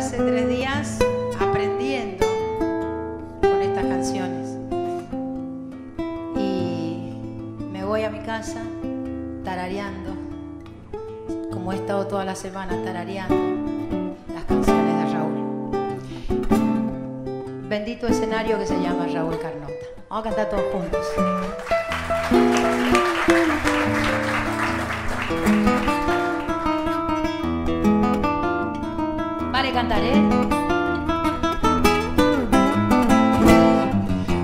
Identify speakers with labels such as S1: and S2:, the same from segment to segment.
S1: quedarse tres días aprendiendo con estas canciones. Y me voy a mi casa tarareando, como he estado toda la semana tarareando las canciones de Raúl. Bendito escenario que se llama Raúl Carnota. Vamos a cantar todos juntos. Cantaré.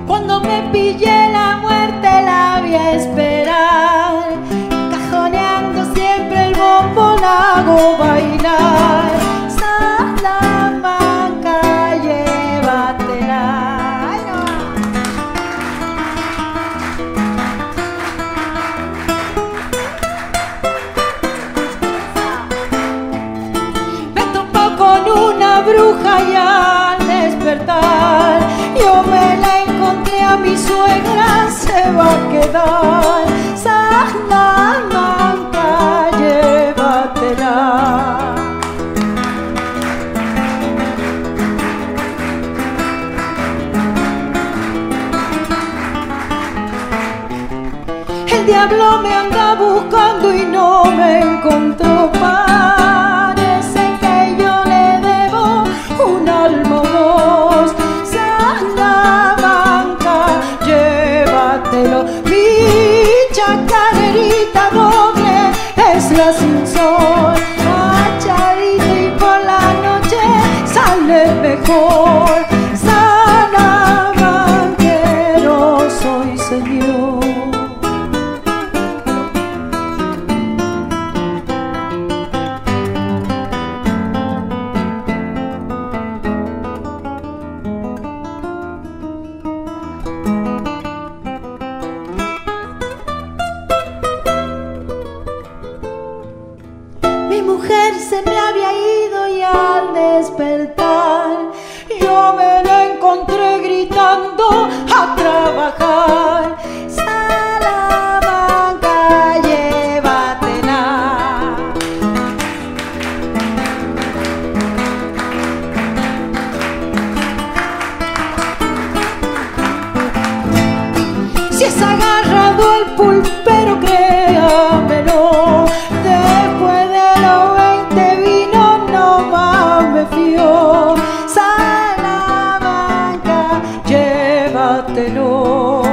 S1: Cuando me pillé la muerte la vi a esperar, cajoneando siempre el bombo la hago bailar. Bruja y al despertar yo me la encontré a mi suegra se va a quedar Salamanca, llévatela El diablo me anda buscando y no me encontró. Parece Salamanquero soy señor. Mi mujer se me había ido y al despertar pulpero, créamelo. Después de los 20 vino, no más me fío. Salamanca, llévatelo.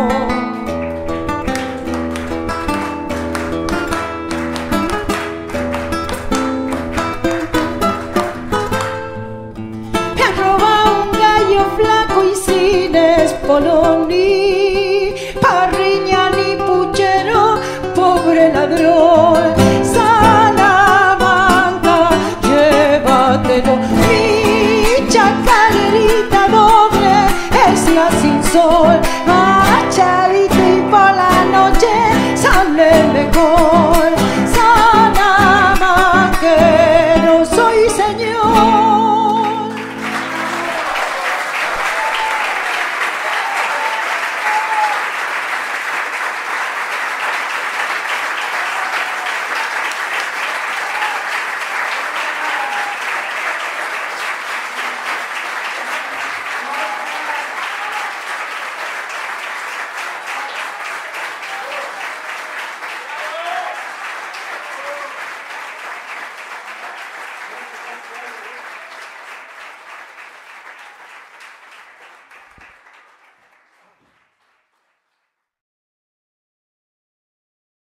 S1: tengo Mi chacarita doble es la sin sol, machadita y por la noche sale mejor.